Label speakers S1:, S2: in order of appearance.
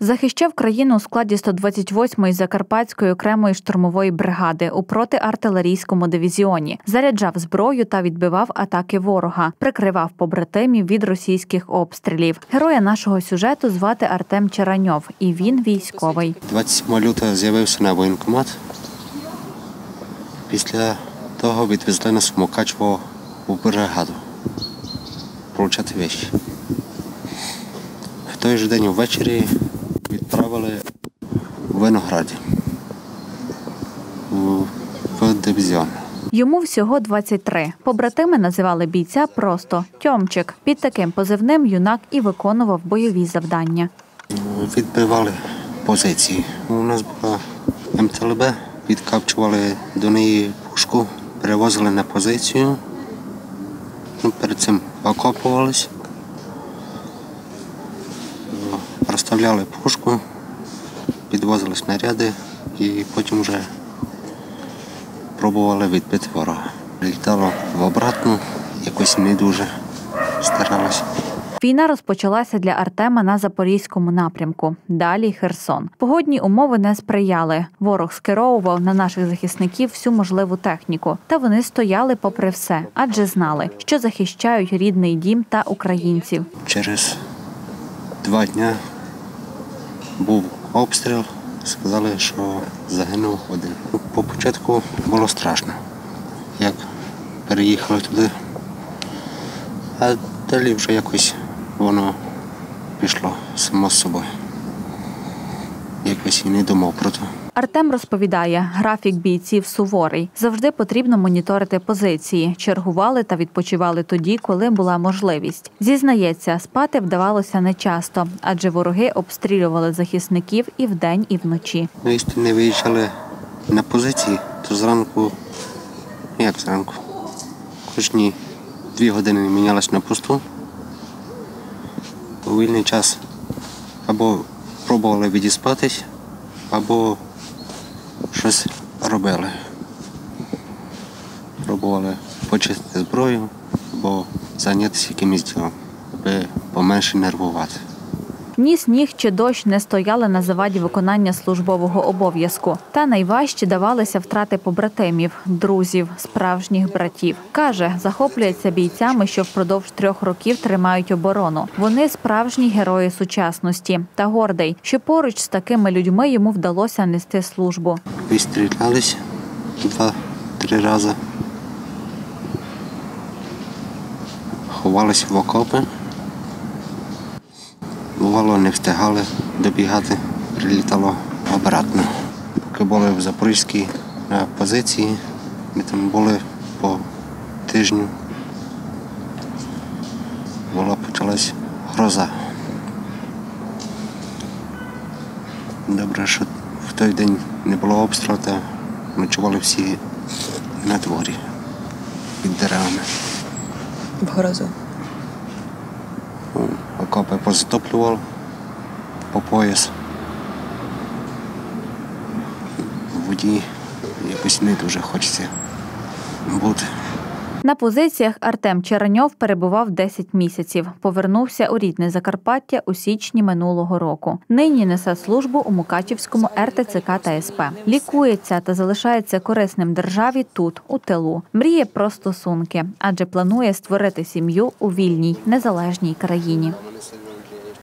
S1: Захищав країну у складі 128-ї Закарпатської окремої штурмової бригади у протиартилерійському дивізіоні, заряджав зброю та відбивав атаки ворога, прикривав побратимів від російських обстрілів. Героя нашого сюжету звати Артем Чераньов, і він військовий.
S2: 27 лютого з'явився на воєнкомат. Після того відвезли нас в Мукачево у бригаду получати вещі. В той же день ввечері відправили у Винограді у- в дивізіон.
S1: Йому всього 23. Побратими називали бійця просто Тьомчик. Під таким позивним юнак і виконував бойові завдання.
S2: Відбивали позиції. У нас була МТЛБ, відкапчували до неї пушку, перевозили на позицію. Ну, перед цим окопувались, розставляли пушку, підвозили снаряди і потім вже пробували відбити ворога. Літало в обратну, якось не дуже старалися.
S1: Війна розпочалася для Артема на запорізькому напрямку. Далі Херсон. Погодні умови не сприяли. Ворог скеровував на наших захисників всю можливу техніку, та вони стояли попри все, адже знали, що захищають рідний дім та українців.
S2: Через два дні був обстріл. Сказали, що загинув один. По початку було страшно, як переїхали туди. А далі вже якось воно пішло само з собою. Якось і не думав про це.
S1: Артем розповідає, графік бійців суворий. Завжди потрібно моніторити позиції. Чергували та відпочивали тоді, коли була можливість. Зізнається, спати вдавалося нечасто, адже вороги обстрілювали захисників і вдень, і вночі.
S2: Ну, якщо не виїжджали на позиції, то зранку, ну, як зранку, кожні дві години мінялись на посту. У вільний час або пробували відіспатись, або щось робили. Пробували почистити зброю або зайнятися якимось ділом, аби поменше нервувати.
S1: Ні сніг чи дощ не стояли на заваді виконання службового обов'язку. Та найважче давалися втрати побратимів, друзів, справжніх братів. Каже, захоплюється бійцями, що впродовж трьох років тримають оборону. Вони справжні герої сучасності та гордий, що поруч з такими людьми йому вдалося нести службу.
S2: Відстрілялись два-три рази. Ховалися в окопи. Бувало, не встигали добігати, прилітало обратно. Поки були в Запорізькій на позиції, ми там були по тижню. Була почалась гроза. Добре, що в той день не було обстрілу, та ночували всі на дворі під деревами.
S3: в грозу.
S2: Ну, Окопи позатоплював по пояс. В воді якось не дуже хочеться бути.
S1: На позиціях Артем Череньов перебував 10 місяців. Повернувся у рідне Закарпаття у січні минулого року. Нині несе службу у Мукачівському РТЦК та СП. Лікується та залишається корисним державі тут, у тилу. Мріє про стосунки, адже планує створити сім'ю у вільній незалежній країні.